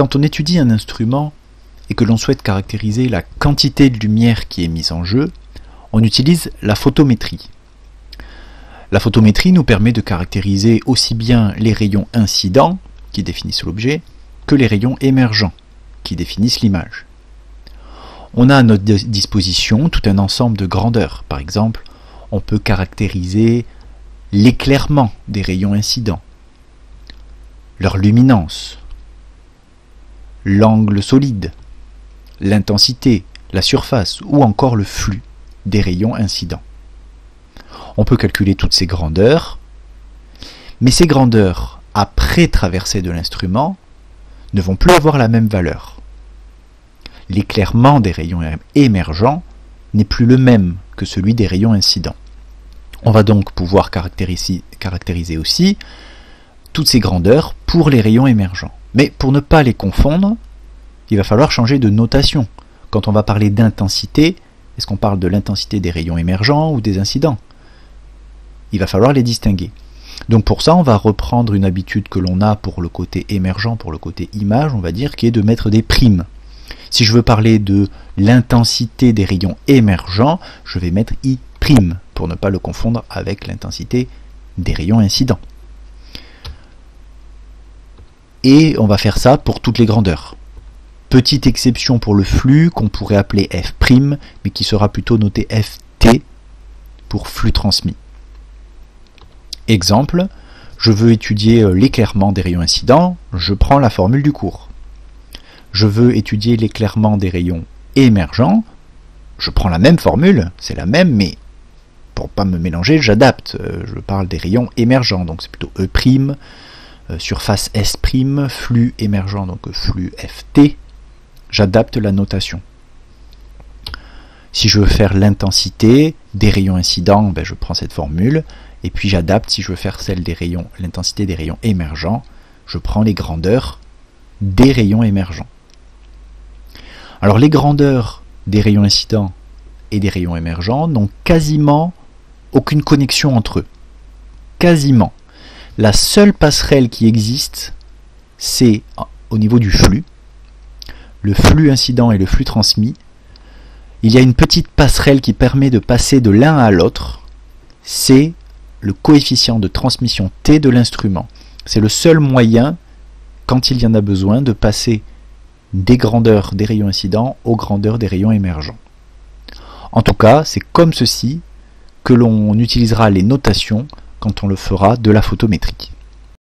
Quand on étudie un instrument et que l'on souhaite caractériser la quantité de lumière qui est mise en jeu, on utilise la photométrie. La photométrie nous permet de caractériser aussi bien les rayons incidents, qui définissent l'objet, que les rayons émergents, qui définissent l'image. On a à notre disposition tout un ensemble de grandeurs. Par exemple, on peut caractériser l'éclairement des rayons incidents, leur luminance, l'angle solide, l'intensité, la surface ou encore le flux des rayons incidents. On peut calculer toutes ces grandeurs, mais ces grandeurs, après traversée de l'instrument, ne vont plus avoir la même valeur. L'éclairement des rayons émergents n'est plus le même que celui des rayons incidents. On va donc pouvoir caractériser, caractériser aussi toutes ces grandeurs pour les rayons émergents. Mais pour ne pas les confondre, il va falloir changer de notation. Quand on va parler d'intensité, est-ce qu'on parle de l'intensité des rayons émergents ou des incidents? Il va falloir les distinguer. Donc pour ça, on va reprendre une habitude que l'on a pour le côté émergent, pour le côté image, on va dire, qui est de mettre des primes. Si je veux parler de l'intensité des rayons émergents, je vais mettre I' pour ne pas le confondre avec l'intensité des rayons incidents. Et on va faire ça pour toutes les grandeurs. Petite exception pour le flux qu'on pourrait appeler F', mais qui sera plutôt noté Ft pour flux transmis. Exemple, je veux étudier euh, l'éclairement des rayons incidents, je prends la formule du cours. Je veux étudier l'éclairement des rayons émergents, je prends la même formule, c'est la même, mais pour pas me mélanger, j'adapte. Euh, je parle des rayons émergents, donc c'est plutôt E', surface S', flux émergent, donc flux FT. J'adapte la notation. Si je veux faire l'intensité des rayons incidents, ben je prends cette formule, et puis j'adapte si je veux faire celle des rayons, l'intensité des rayons émergents, je prends les grandeurs des rayons émergents. Alors les grandeurs des rayons incidents et des rayons émergents n'ont quasiment aucune connexion entre eux. Quasiment. La seule passerelle qui existe, c'est au niveau du flux. Le flux incident et le flux transmis. Il y a une petite passerelle qui permet de passer de l'un à l'autre. C'est le coefficient de transmission T de l'instrument. C'est le seul moyen, quand il y en a besoin, de passer des grandeurs des rayons incidents aux grandeurs des rayons émergents. En tout cas, c'est comme ceci que l'on utilisera les notations quand on le fera de la photométrie.